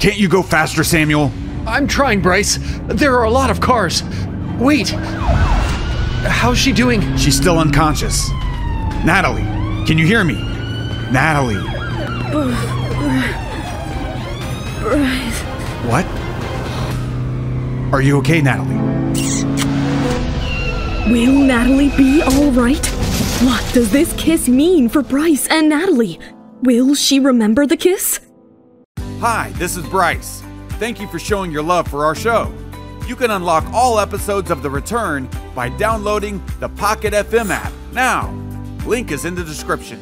Can't you go faster, Samuel? I'm trying, Bryce. There are a lot of cars. Wait. How's she doing? She's still unconscious. Natalie, can you hear me? Natalie. Bryce. What? Are you okay, Natalie? Will Natalie be alright? What does this kiss mean for Bryce and Natalie? Will she remember the kiss? Hi, this is Bryce. Thank you for showing your love for our show. You can unlock all episodes of The Return by downloading the Pocket FM app now. Link is in the description.